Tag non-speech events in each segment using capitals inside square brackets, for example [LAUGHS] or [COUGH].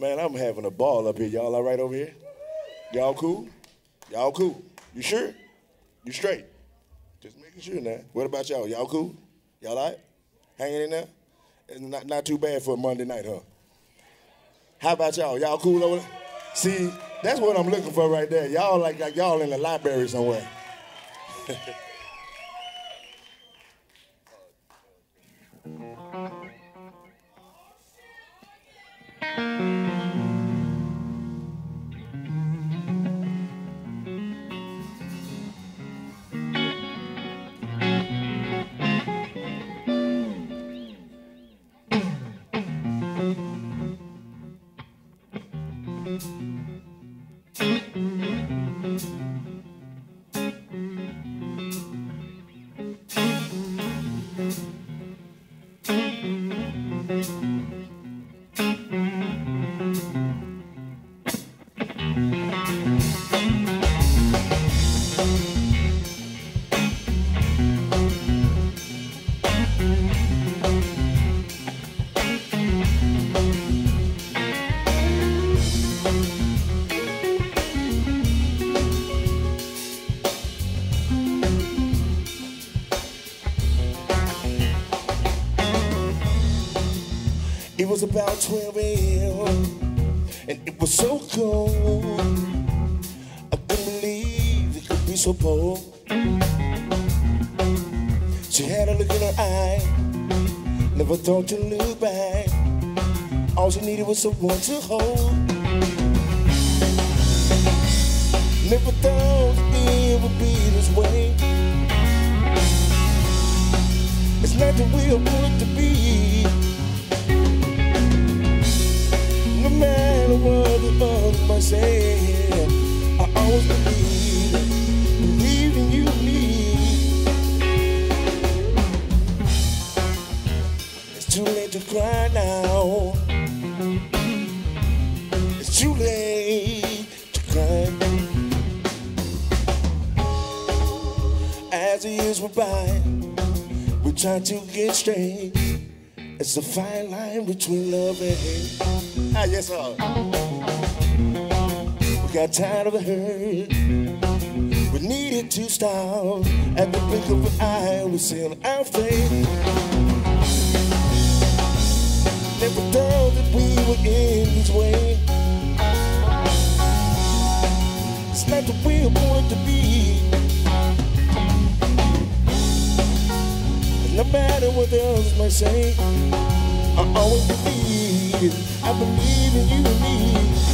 Man, I'm having a ball up here. Y'all all right over here? Y'all cool? Y'all cool? You sure? You straight? Just making sure now. What about y'all? Y'all cool? Y'all all right? Hanging in there? It's not, not too bad for a Monday night, huh? How about y'all? Y'all cool over there? See, that's what I'm looking for right there. Y'all like, like y'all in the library somewhere. [LAUGHS] 12 a.m. and it was so cold. I couldn't believe it could be so bold. She had a look in her eye, never thought to look back. All she needed was someone to hold. Never thought it would be this way. It's not the way I want it to be. Matter what the others might say, I always believe, believe in you and me. It's too late to cry now. It's too late to cry. As the years went by, we tried to get straight. It's a fine line between love and hate. Yes, sir. We got tired of the hurt. We needed to stop. At the blink of an eye, we sealed our fate. Never thought that we were in this way. It's not the way I want it to be. No matter what the others might say, I always believe, I believe in you and me.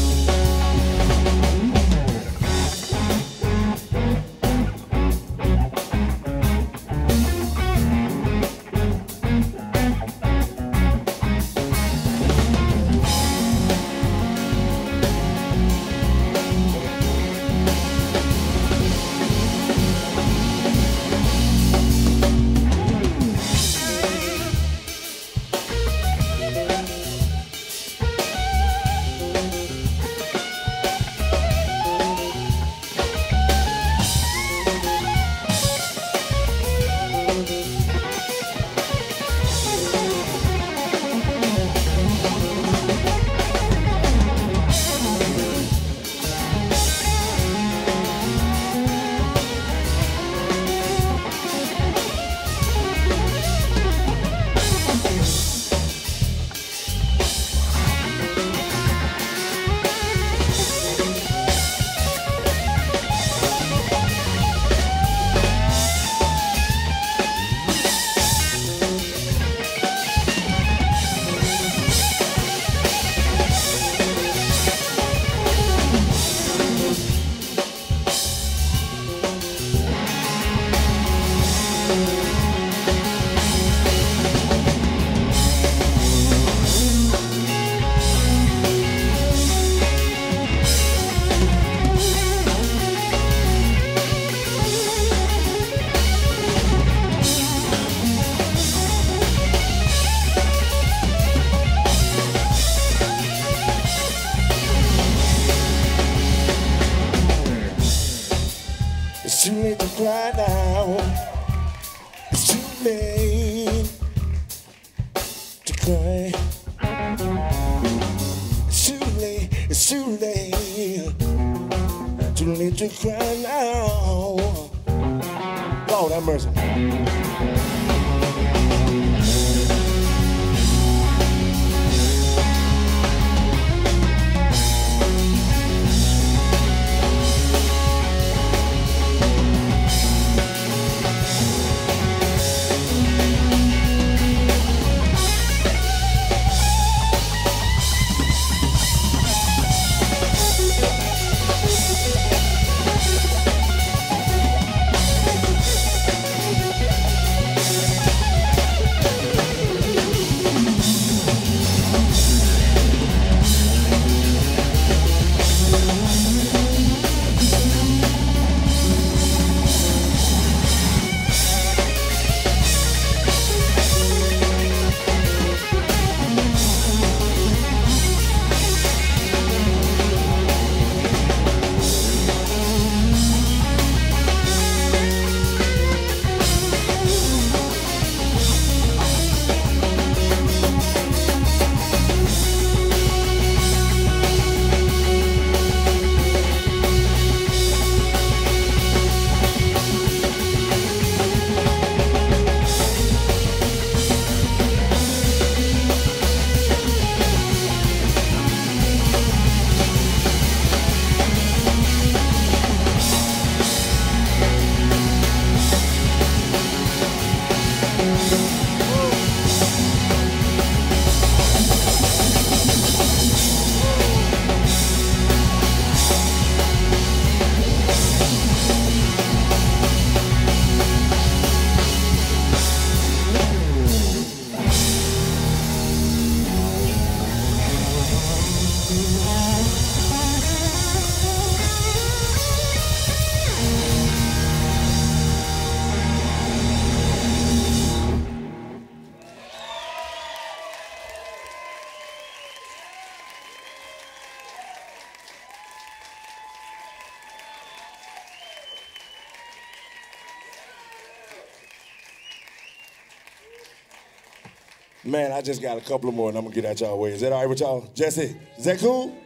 Man, I just got a couple more and I'm gonna get out y'all way. Is that all right with y'all? Jesse, is that cool?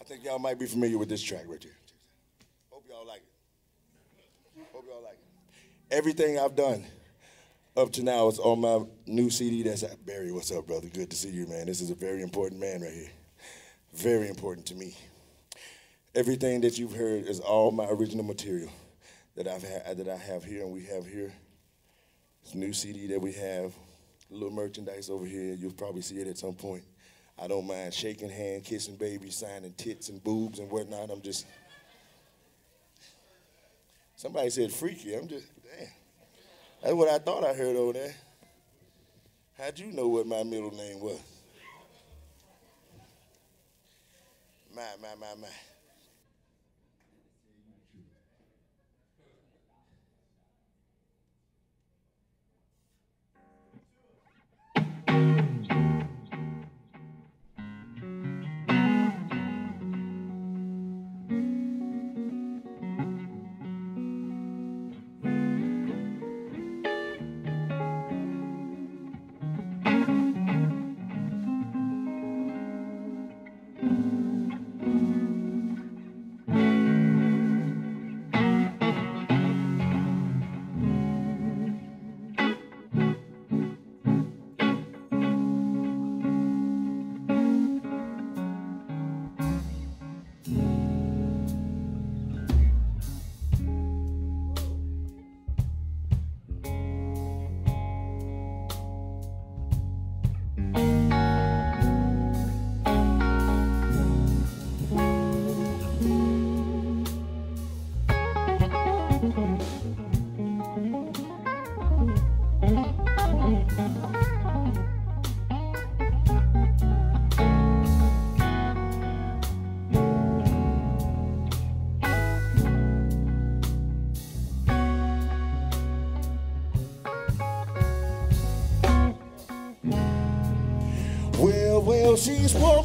I think y'all might be familiar with this track right here. Hope y'all like it. Hope y'all like it. Everything I've done up to now is on my new CD. That's at Barry. What's up, brother? Good to see you, man. This is a very important man right here. Very important to me. Everything that you've heard is all my original material that I've had, that I have here and we have here. This new CD that we have, a little merchandise over here. You'll probably see it at some point. I don't mind shaking hand, kissing babies, signing tits and boobs and whatnot. I'm just. Somebody said freaky. I'm just, damn. That's what I thought I heard over there. How'd you know what my middle name was? My, my, my, my.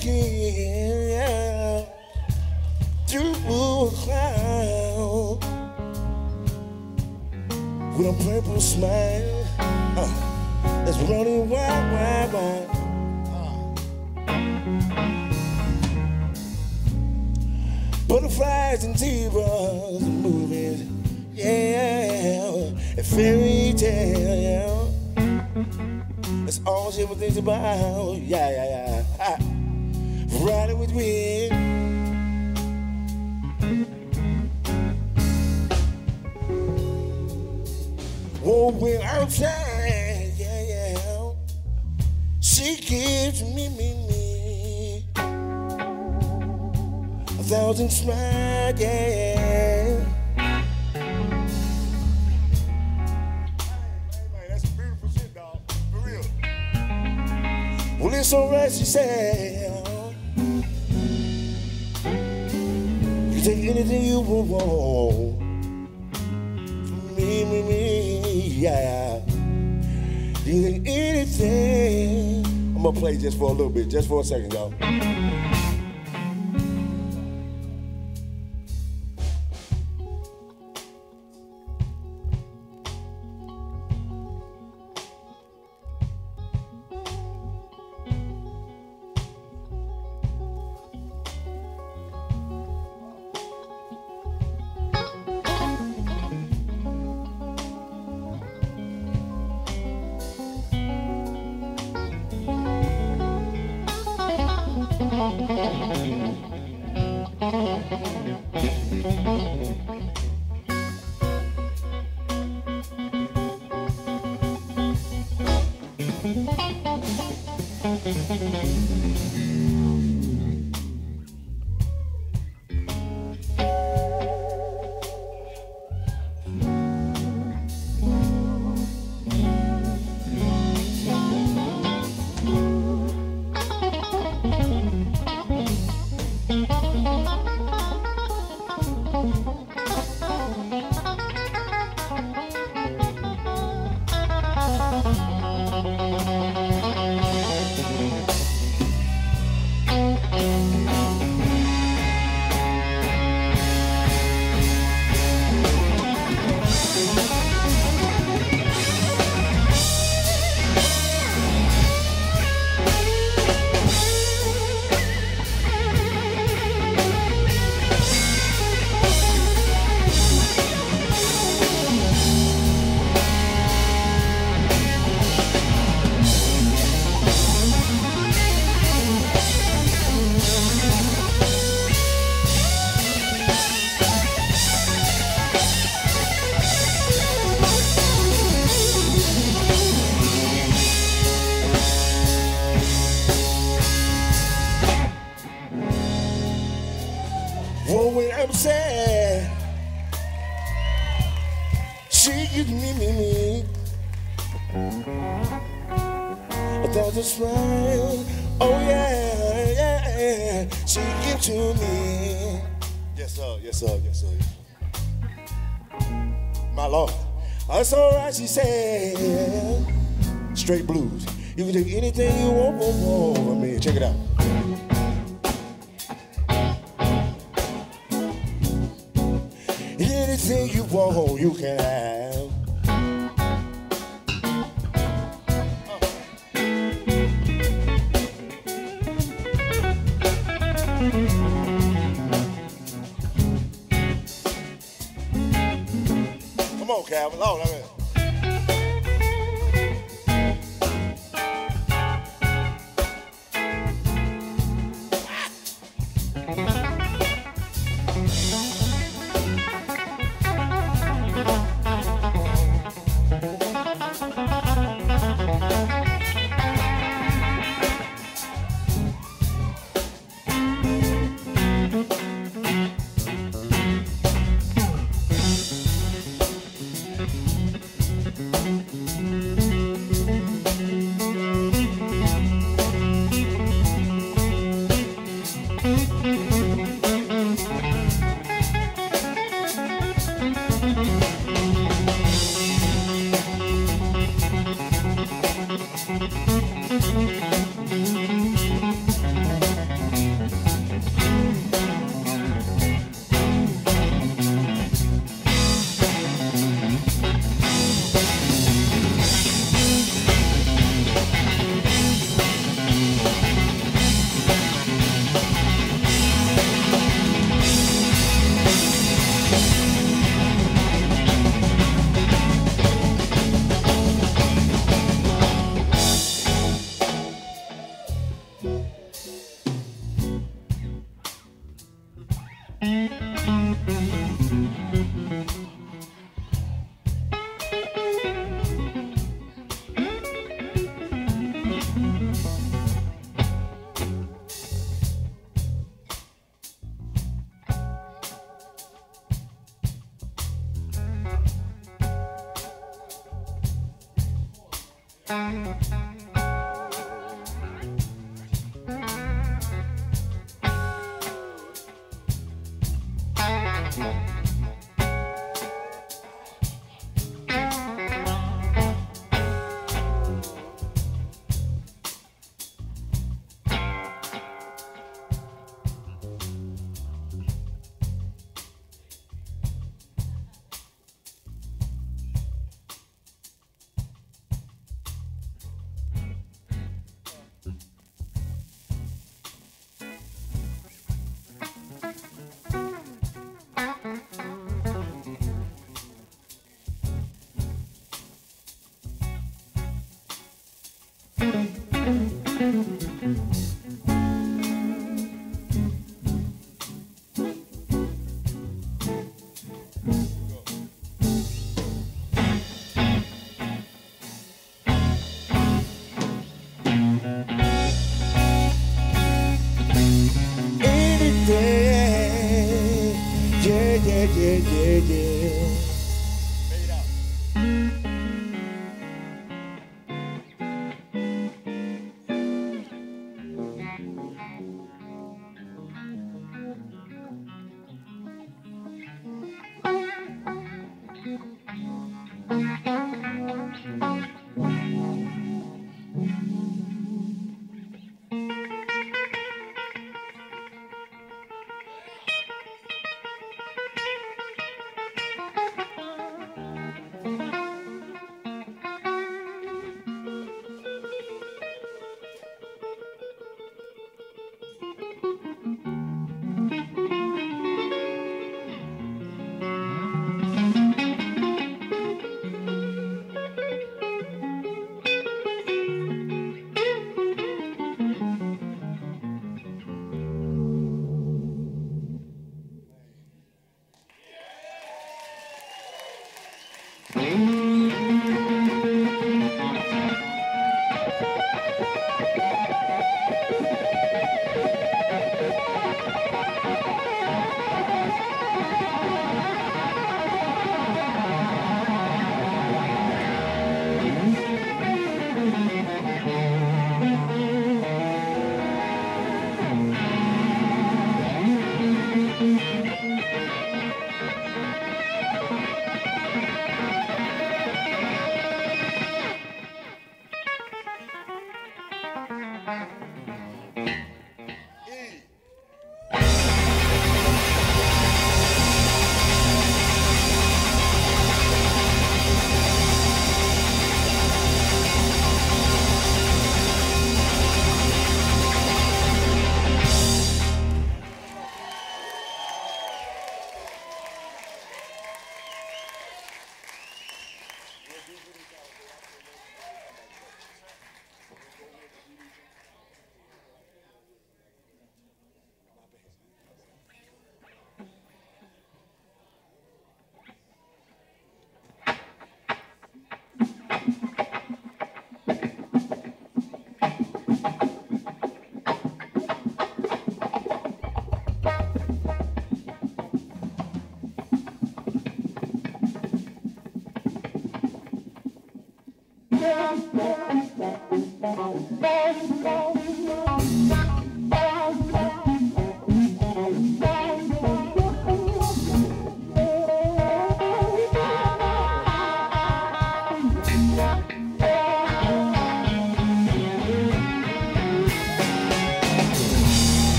Walking out through a cloud with a purple smile uh, that's running wild, wild, wild. butterflies and zebras movies, yeah, and fairy tale, yeah. That's all she ever thinks about, yeah, yeah, She gives me, me, me a thousand smiles, yeah. Well, it's alright, she said. You take anything you want. Me, me, me, yeah. You think anything. I'm gonna play just for a little bit, just for a second, y'all. Oh, straight blues. You can take anything you want, from me. Check it out. Anything you want, you can have. Come on, Calvin. Lord, I mean. Thank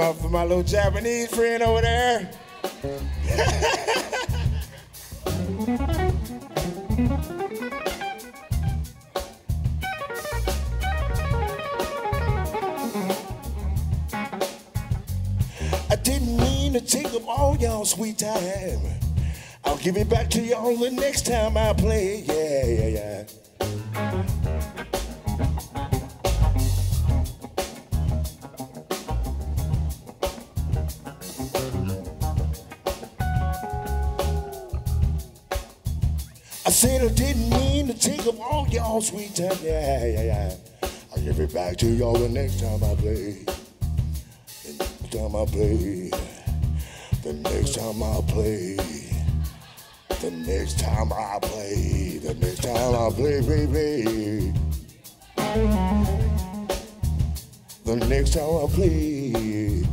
for my little Japanese friend over there. I didn't mean to take up all y'all sweet time. I'll give it back to y'all the next time I play. Yeah, yeah, yeah. Said I didn't mean to take up all y'all sweet time. Yeah, yeah, yeah. I'll give it back to y'all the next time I play. The next time I play. The next time I play. The next time I play. The next time I play, baby. The next time I play.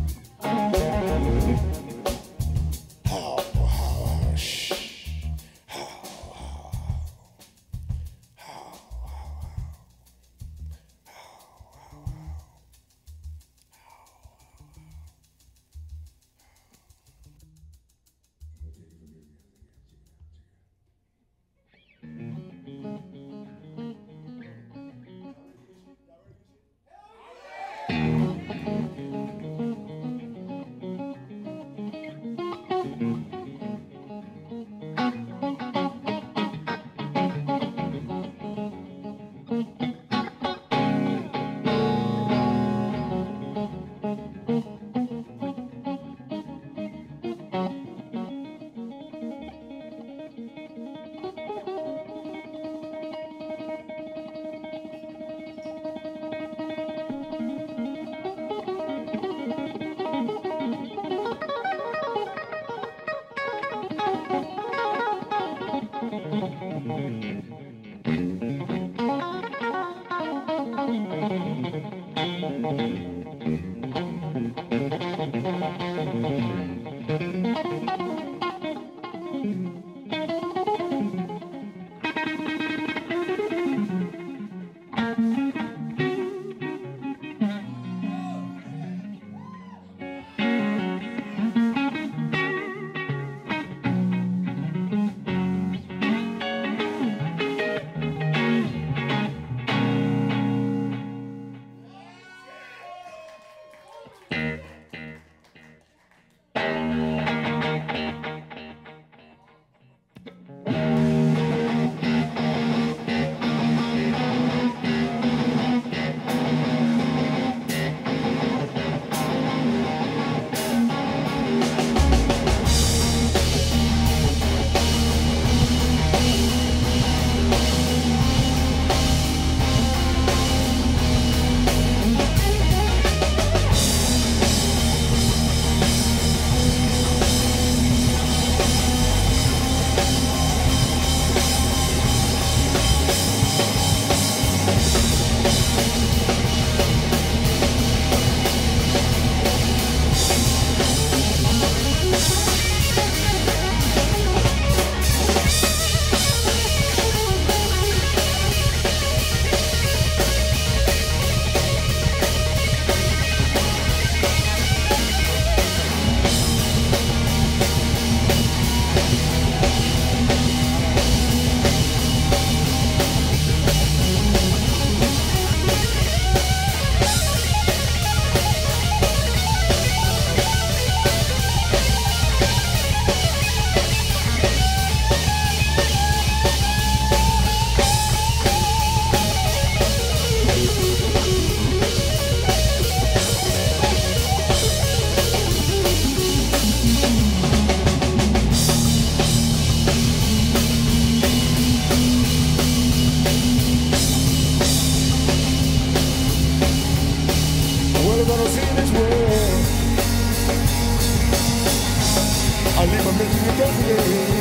yeah.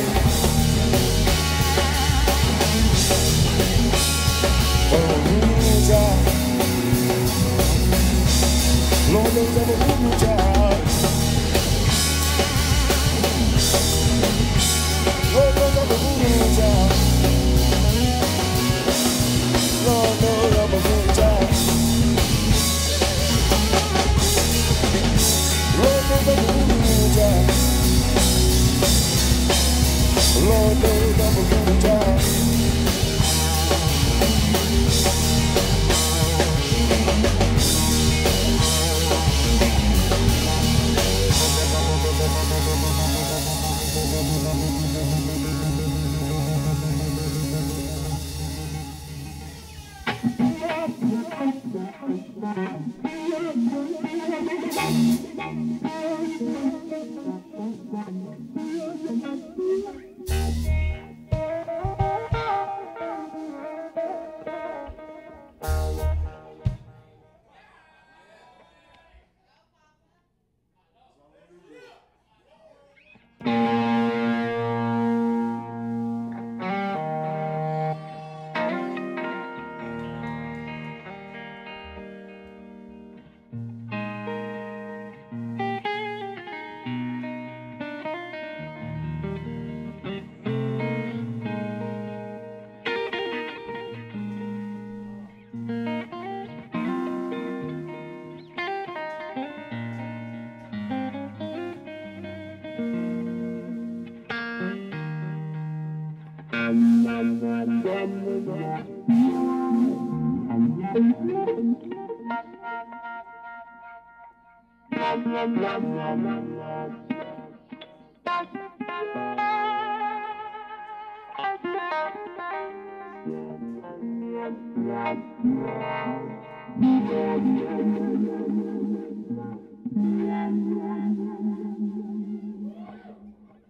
I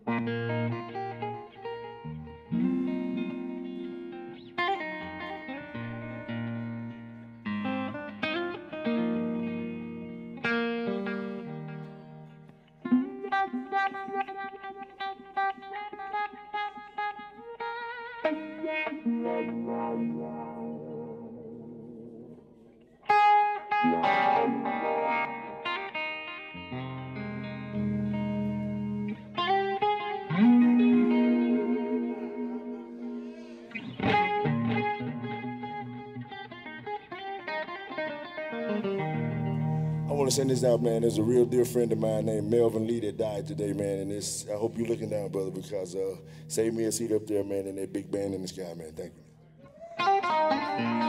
want send this out, man. There's a real dear friend of mine named Melvin Lee that died today, man. And it's, I hope you're looking down, brother, because uh, save me a seat up there, man, in that big band in the sky, man. Thank you.